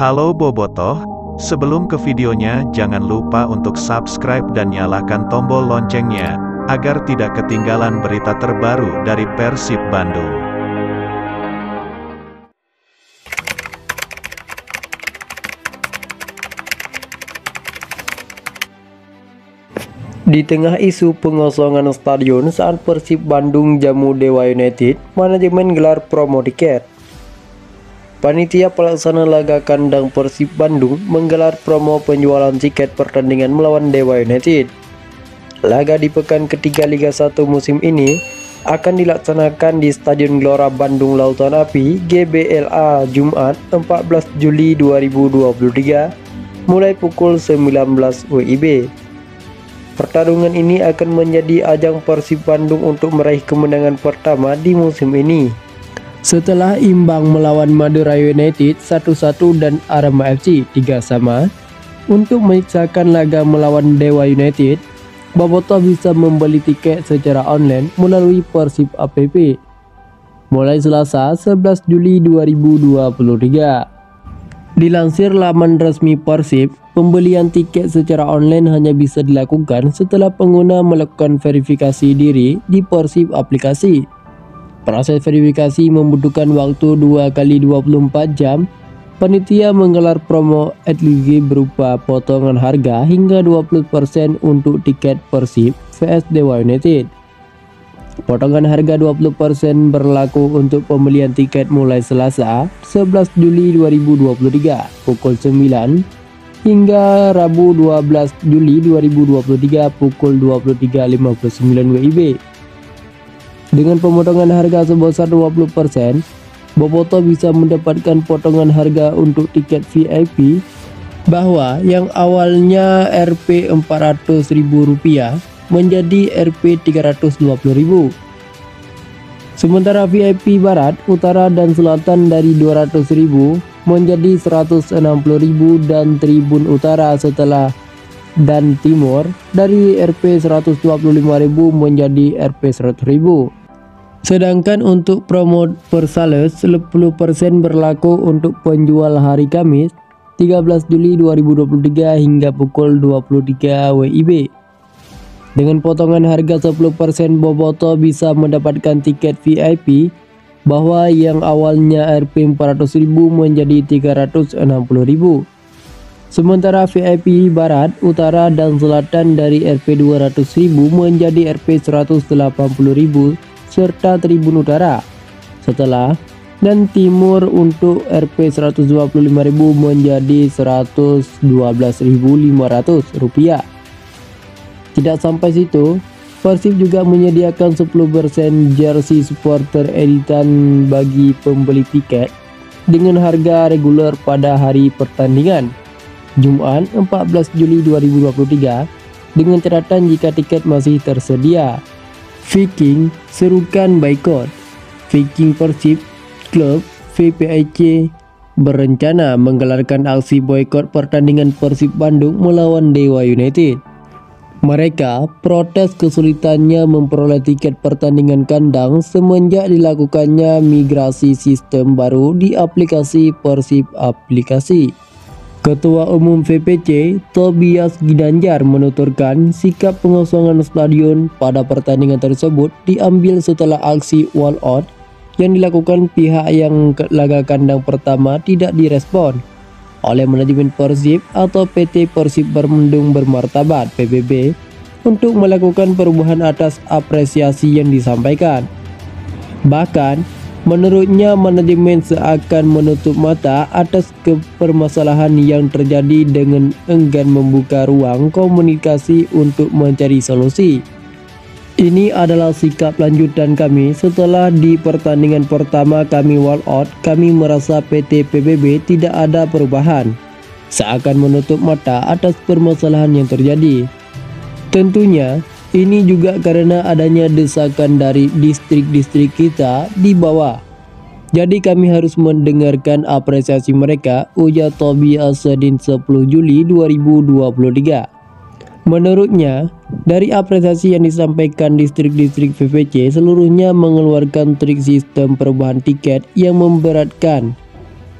Halo Bobotoh, sebelum ke videonya jangan lupa untuk subscribe dan nyalakan tombol loncengnya, agar tidak ketinggalan berita terbaru dari Persib Bandung. Di tengah isu pengosongan stadion saat Persib Bandung jamu Dewa United, manajemen gelar promo tiket. Panitia pelaksana laga kandang Persib Bandung menggelar promo penjualan tiket pertandingan melawan Dewa United. Laga di pekan ketiga Liga 1 musim ini akan dilaksanakan di Stadion Gelora Bandung Lautan Api GBLA Jumat 14 Juli 2023 mulai pukul 19 WIB. Pertarungan ini akan menjadi ajang Persib Bandung untuk meraih kemenangan pertama di musim ini. Setelah imbang melawan Madura United 1-1 dan Arema FC 3 sama, untuk menyiksakan laga melawan Dewa United, Boboto bisa membeli tiket secara online melalui Persib app mulai Selasa 11 Juli 2023. Dilansir laman resmi Persib, pembelian tiket secara online hanya bisa dilakukan setelah pengguna melakukan verifikasi diri di Persib aplikasi. Proses verifikasi membutuhkan waktu 2 kali 24 jam. Panitia menggelar promo adligi berupa potongan harga hingga 20% untuk tiket Persib vs Dewa United. Potongan harga 20% berlaku untuk pembelian tiket mulai Selasa 11 Juli 2023 pukul 9 hingga Rabu 12 Juli 2023 pukul 23.59 WIB. Dengan pemotongan harga sebesar 20%, Boboto bisa mendapatkan potongan harga untuk tiket VIP bahwa yang awalnya Rp 400.000 menjadi Rp 320.000. Sementara VIP Barat, Utara dan Selatan dari 200.000 menjadi 160.000 dan Tribun Utara setelah dan Timur dari Rp 125.000 menjadi Rp 100.000. Sedangkan untuk promo persales 10% berlaku untuk penjual hari Kamis 13 Juli 2023 hingga pukul 23 WIB. Dengan potongan harga 10% Boboto bisa mendapatkan tiket VIP bahwa yang awalnya Rp 400.000 menjadi 360.000. Sementara VIP Barat, Utara, dan Selatan dari Rp 200.000 menjadi Rp 180.000 serta Tribun Utara. Setelah dan Timur untuk Rp 125.000 menjadi Rp112.500. Tidak sampai situ, Persib juga menyediakan 10% jersey supporter editan bagi pembeli tiket dengan harga reguler pada hari pertandingan Jumat 14 Juli 2023 dengan catatan jika tiket masih tersedia. Viking serukan boykot. Viking Persib Klub VPIC berencana menggelarkan aksi boykot pertandingan Persib Bandung melawan Dewa United. Mereka protes kesulitannya memperoleh tiket pertandingan kandang semenjak dilakukannya migrasi sistem baru di aplikasi Persib aplikasi. Ketua Umum VPC Tobias Gidanjar menuturkan sikap pengosongan stadion pada pertandingan tersebut diambil setelah aksi wall out yang dilakukan pihak yang laga kandang pertama tidak direspon oleh manajemen Persib atau PT Persib Bermendung Bermartabat PBB untuk melakukan perubahan atas apresiasi yang disampaikan. Bahkan, menurutnya manajemen seakan menutup mata atas kepermasalahan yang terjadi dengan enggan membuka ruang komunikasi untuk mencari solusi. Ini adalah sikap lanjutan kami setelah di pertandingan pertama kami wall out, kami merasa PT PBB tidak ada perubahan. Seakan menutup mata atas permasalahan yang terjadi. Tentunya, ini juga karena adanya desakan dari distrik-distrik kita di bawah. Jadi kami harus mendengarkan apresiasi mereka, ujar Tobi Asadin 10 Juli 2023. Menurutnya, dari apresiasi yang disampaikan distrik-distrik VVC, seluruhnya mengeluarkan trik sistem perubahan tiket yang memberatkan.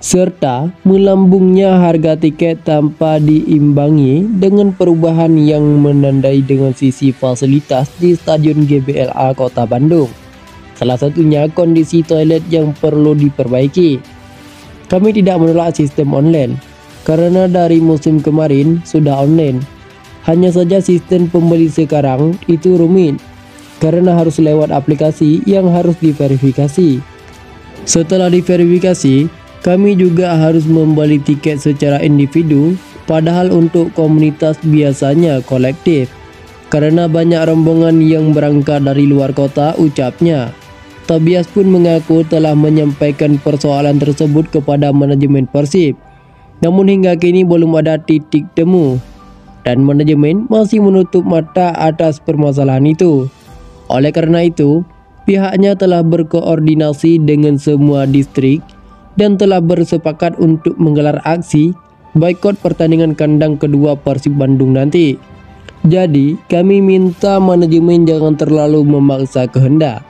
Serta melambungnya harga tiket tanpa diimbangi dengan perubahan yang menandai dengan sisi fasilitas di Stadion GBLA Kota Bandung. Salah satunya kondisi toilet yang perlu diperbaiki. Kami tidak menolak sistem online, karena dari musim kemarin sudah online. Hanya saja sistem pembeli sekarang itu rumit, karena harus lewat aplikasi yang harus diverifikasi. Setelah diverifikasi, kami juga harus membeli tiket secara individu, padahal untuk komunitas biasanya kolektif. Karena banyak rombongan yang berangkat dari luar kota, ucapnya. Tobias pun mengaku telah menyampaikan persoalan tersebut kepada manajemen Persib. Namun hingga kini belum ada titik temu. Dan manajemen masih menutup mata atas permasalahan itu. Oleh karena itu, pihaknya telah berkoordinasi dengan semua distrik dan telah bersepakat untuk menggelar aksi boykot pertandingan kandang kedua Persib Bandung nanti. Jadi, kami minta manajemen jangan terlalu memaksa kehendak.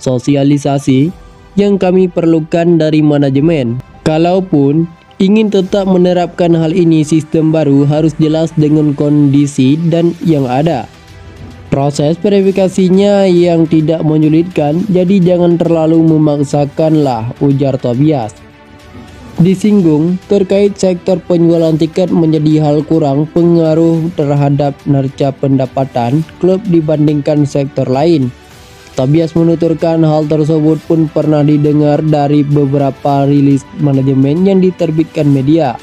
Sosialisasi yang kami perlukan dari manajemen. Kalaupun ingin tetap menerapkan hal ini, sistem baru harus jelas dengan kondisi dan yang ada. Proses verifikasinya yang tidak menyulitkan, jadi jangan terlalu memaksakanlah, ujar Tobias. Disinggung terkait sektor penjualan tiket menjadi hal kurang pengaruh terhadap neraca pendapatan klub dibandingkan sektor lain. Tobias menuturkan hal tersebut pun pernah didengar dari beberapa rilis manajemen yang diterbitkan media.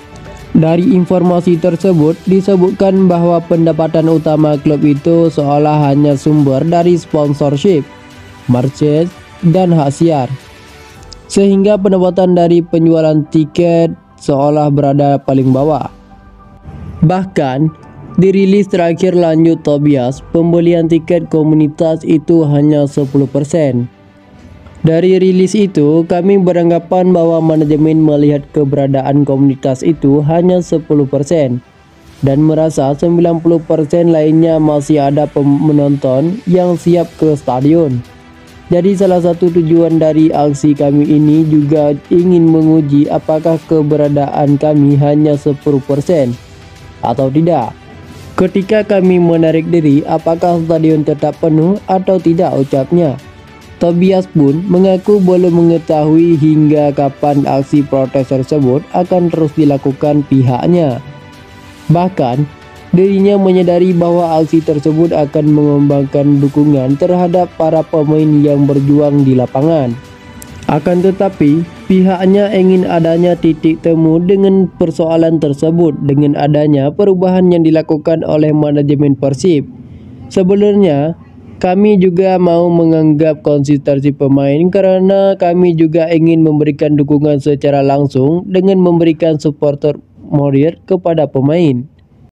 Dari informasi tersebut disebutkan bahwa pendapatan utama klub itu seolah hanya sumber dari sponsorship, merchandise, dan hak. Sehingga pendapatan dari penjualan tiket seolah berada paling bawah. Bahkan, dirilis terakhir lanjut Tobias, pembelian tiket komunitas itu hanya 10%. Dari rilis itu, kami beranggapan bahwa manajemen melihat keberadaan komunitas itu hanya 10% dan merasa 90% lainnya masih ada penonton yang siap ke stadion. Jadi salah satu tujuan dari aksi kami ini juga ingin menguji apakah keberadaan kami hanya 10% atau tidak. Ketika kami menarik diri, apakah stadion tetap penuh atau tidak ucapnya. Tobias pun mengaku belum mengetahui hingga kapan aksi protes tersebut akan terus dilakukan pihaknya. Bahkan, dirinya menyadari bahwa aksi tersebut akan mengembangkan dukungan terhadap para pemain yang berjuang di lapangan. Akan tetapi, pihaknya ingin adanya titik temu dengan persoalan tersebut dengan adanya perubahan yang dilakukan oleh manajemen Persib. Sebenarnya, kami juga mau menganggap konsistensi pemain karena kami juga ingin memberikan dukungan secara langsung dengan memberikan supporter morir kepada pemain.